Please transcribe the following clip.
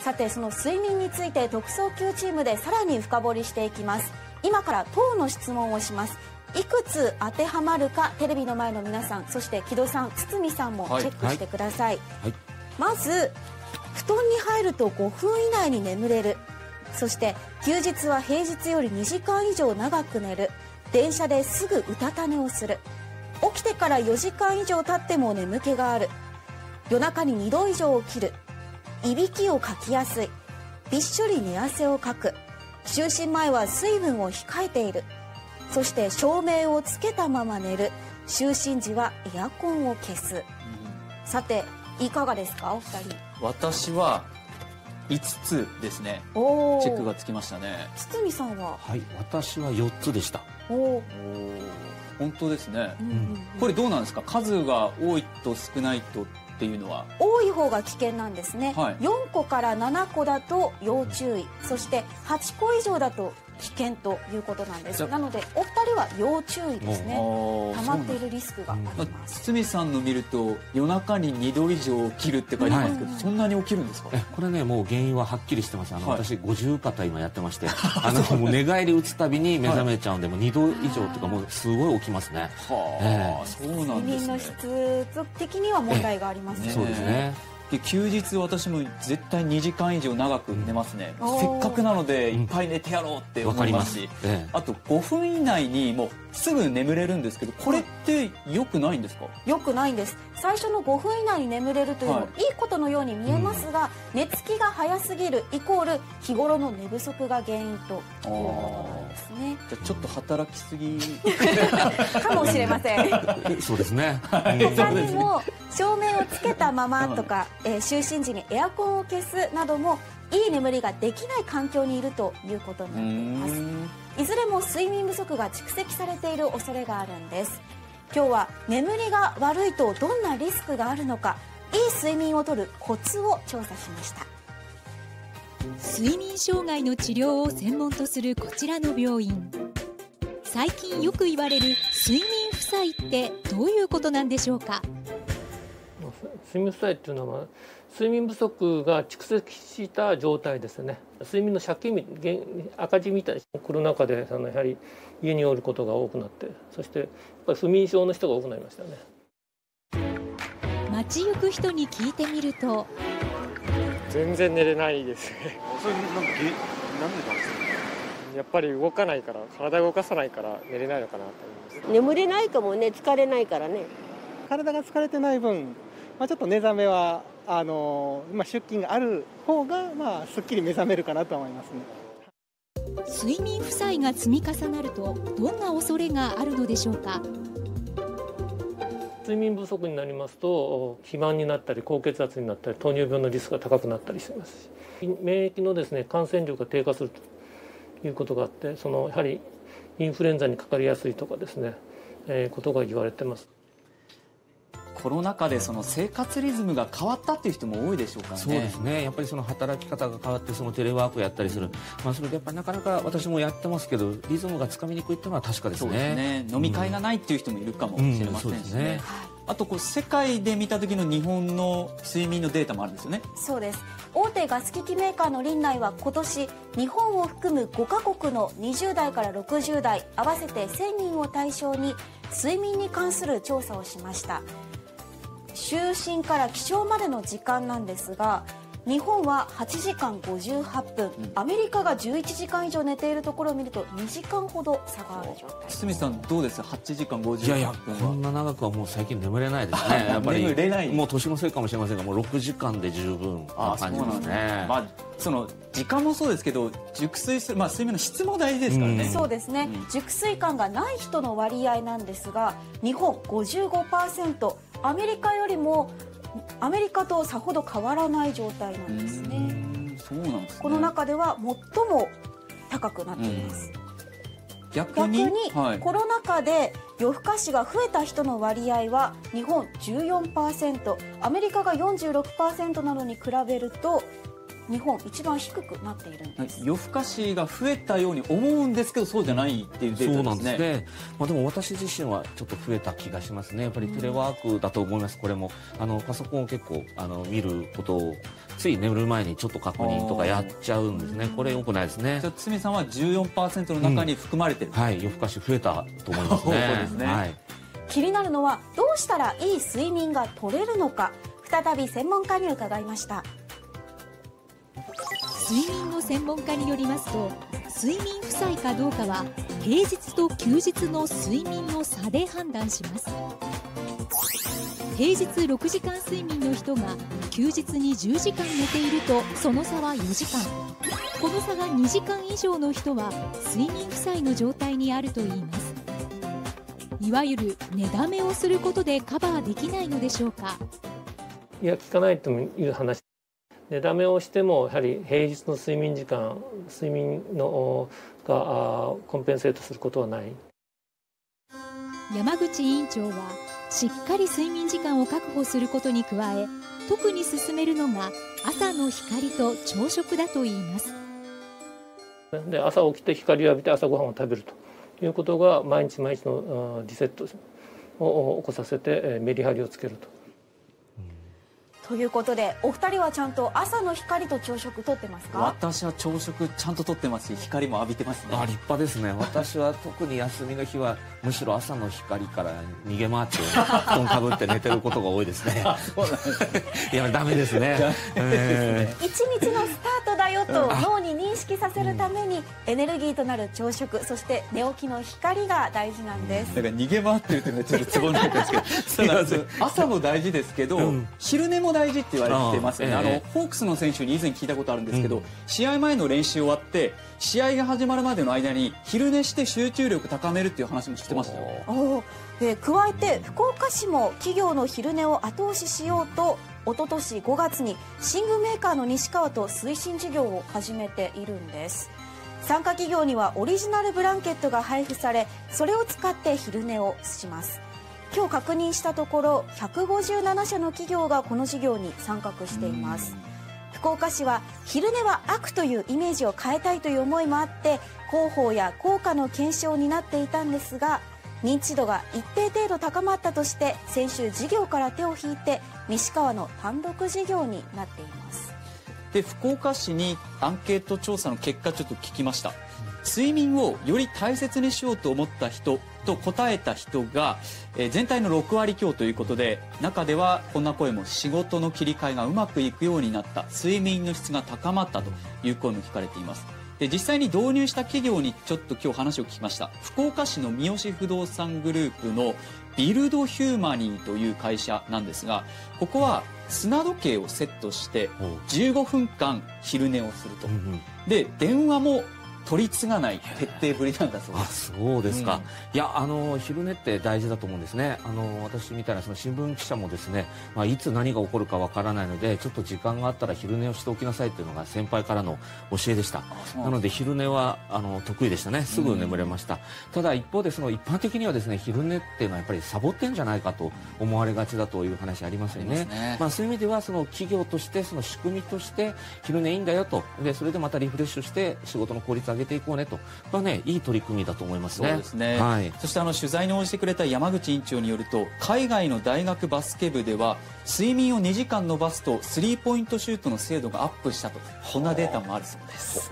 さてその睡眠について特捜級チームでさらに深掘りしていきます。今から等の質問をします。いくつ当てはまるかテレビの前の皆さんそして木戸さん堤さんもチェックしてください、はい。はい、まず布団に入ると5分以内に眠れる。そして休日は平日より2時間以上長く寝る。電車ですぐうたた寝をする。起きてから4時間以上経っても眠気がある。夜中に2度以上起きるいびきをかきやすい。びっしょり寝汗をかく。就寝前は水分を控えている。そして照明をつけたまま寝る。就寝時はエアコンを消す、うん、さていかがですか？お二人。私は5つですね。チェックがつきましたね。堤さんは？はい私は4つでした。おお本当ですね、うんうんうん、これどうなんですか？数が多いと少ないとっていうのは？多い方が危険なんですね、はい、4個から7個だと要注意。そして8個以上だと危険ということなんです。なのでお二人は要注意ですね。溜まっているリスクがあります。堤さんの見ると夜中に2度以上起きるって書いてますけど、はい、そんなに起きるんですか？これねもう原因ははっきりしてます。あの、はい、私五十肩今やってまして。あのもう寝返り打つたびに目覚めちゃうんで、もう2度以上とかもうすごい起きますね。はあ、えー、そうなんですね。睡眠の質的には問題がありますね。そうですねで休日私も絶対2時間以上長く寝ますね、うん、せっかくなのでいっぱい寝てやろうって思いますし、うん、あと5分以内にもうすぐ眠れるんですけどこれってよくないんですか？よくないんです。最初の5分以内に眠れるというのもい。いことのように見えますが、はい、寝つきが早すぎるイコール日頃の寝不足が原因ということなんですね。じゃあちょっと働きすぎ。かもしれませ ん。そうですね。他にも照明をつけたままとか、えー、就寝時にエアコンを消すなどもいい眠りができない環境にいるということになっています。いずれも睡眠不足が蓄積されている恐れがあるんです。今日は眠りが悪いとどんなリスクがあるのかいい睡眠をとるコツを調査しました睡眠障害の治療を専門とするこちらの病院。最近よく言われる睡眠負債ってどういうことなんでしょうか？睡眠負債っていうのは睡眠不足が蓄積した状態ですね。睡眠の借金赤字みたいにコロナ禍であのやはり家におることが多くなってそしてやっぱり不眠症の人が多くなりましたね。街行く人に聞いてみると全然寝れないですね。それなんかなんでなんですかやっぱり動かないから体動かさないから寝れないのかなと思います。眠れないかもね疲れないからね。体が疲れてない分まあ、ちょっと寝覚めはあの、まあ、出勤がある方が、まあ、すっきり目覚めるかなと思いますね。睡眠負債が積み重なるとどんな恐れがあるのでしょうか？睡眠不足になりますと肥満になったり高血圧になったり糖尿病のリスクが高くなったりしますし免疫のですね感染力が低下するということがあってそのやはりインフルエンザにかかりやすいとかですね、えー、ことが言われてます。コロナ禍でその生活リズムが変わったっていう人も多いでしょうからね。そうですね。やっぱりその働き方が変わってそのテレワークやったりする。まあそれでやっぱりなかなか私もやってますけどリズムがつかみにくいっていうのは確かですね。ですね。飲み会がないっていう人もいるかもしれませんしね。うんうん、ねあとこう世界で見た時の日本の睡眠のデータもあるんですよね。そうです。大手ガス機器メーカーのリンナイは今年日本を含む5カ国の20代から60代合わせて1000人を対象に睡眠に関する調査をしました就寝から起床までの時間なんですが日本は8時間58分、うん、アメリカが11時間以上寝ているところを見ると2時間ほど差がある状態。堤さんどうです？8時間58分いやいやこんな長くはもう最近眠れないですね やっぱり。眠れない。もう年のせいかもしれませんがもう6時間で十分。な感じですね。まあその時間もそうですけど熟睡する、まあ、睡眠の質も大事ですからね、うん、そうですね、うん、熟睡感がない人の割合なんですが日本55%アメリカよりもアメリカとさほど変わらない状態なんですね。そうなんです、ね、この中では最も高くなっています。逆にはい、コロナ禍で夜更かしが増えた人の割合は日本14%アメリカが46%なのに比べると日本一番低くなっているんです夜更かしが増えたように思うんですけどそうじゃないっていうデータですね。で、ね、まあ、でも私自身はちょっと増えた気がしますね。やっぱりテレワークだと思います。これもあのパソコンを結構あの見ることをつい眠る前にちょっと確認とかやっちゃうんですね。これ良くないですね。じゃ堤さんは14%の中に含まれてる、うん、はい、夜更かし増えたと思いますね。そうですね。はい。気になるのはどうしたらいい睡眠が取れるのか再び専門家に伺いました睡眠の専門家によりますと睡眠負債かどうかは平日と休日の睡眠の差で判断します。平日6時間睡眠の人が休日に10時間寝ているとその差は4時間。この差が2時間以上の人は睡眠負債の状態にあるといいます。いわゆる寝だめをすることでカバーできないのでしょうか？いや聞かないという話寝だめをしてもやはり平日の睡眠時間睡眠のがコンペンセートすることはない。山口委員長はしっかり睡眠時間を確保することに加え特に進めるのが朝の光と朝食だといいます。で朝起きて光を浴びて朝ごはんを食べるということが毎日毎日のリセットを起こさせてメリハリをつけるとということでお二人はちゃんと朝の光と朝食とってますか？私は朝食ちゃんととってますし光も浴びてますね。あ立派ですね。私は特に休みの日はむしろ朝の光から逃げ回って 布団かぶって寝てることが多いですね。そうなんですいや ダメですね。えー、一日のスタートだよと脳に認識させるためにエネルギーとなる朝食そして寝起きの光が大事なんです。だから逃げ回ってるっていうのはちょっとツボ なんですけど朝も大事ですけど、うん、昼寝も大大事って言われてます。ねあ、えー、あのホークスの選手に以前聞いたことあるんですけど、うん、試合前の練習終わって試合が始まるまでの間に昼寝して集中力高めるっていう話もしてましたよ。で加えて福岡市も企業の昼寝を後押ししようと一昨年5月に寝具メーカーの西川と推進事業を始めているんです。参加企業にはオリジナルブランケットが配布されそれを使って昼寝をします。今日確認したところ157社の企業がこの事業に参画しています。福岡市は昼寝は悪というイメージを変えたいという思いもあって広報や効果の検証になっていたんですが認知度が一定程度高まったとして先週事業から手を引いて西川の単独事業になっています。で福岡市にアンケート調査の結果ちょっと聞きました。睡眠をより大切にしようと思った人と答えた人が、えー、全体の6割強ということで中ではこんな声も。仕事の切り替えがうまくいくようになった。睡眠の質が高まったという声も聞かれています。で実際に導入した企業にちょっと今日話を聞きました。福岡市の三好不動産グループのビルドヒューマニーという会社なんですがここは砂時計をセットして15分間昼寝をすると、で電話も取り継がない徹底ぶりなんだそうです。そうですか。うん、いやあの昼寝って大事だと思うんですね。あの私みたいなその新聞記者もですね、まあいつ何が起こるかわからないので、ちょっと時間があったら昼寝をしておきなさいっていうのが先輩からの教えでした。なので昼寝はあの得意でしたね。すぐ眠れました。うん、ただ一方でその一般的にはですね、昼寝っていうのはやっぱりサボってんじゃないかと思われがちだという話ありますよね。ねまあそういう意味ではその企業としてその仕組みとして昼寝いいんだよと、でそれでまたリフレッシュして仕事の効率上げていこうねと。これはねいい取り組みだと思いますね。そうですね、はい、そしてあの取材に応じてくれた山口院長によると海外の大学バスケ部では睡眠を2時間延ばすとスリーポイントシュートの精度がアップしたと。こんなデータもあるそうです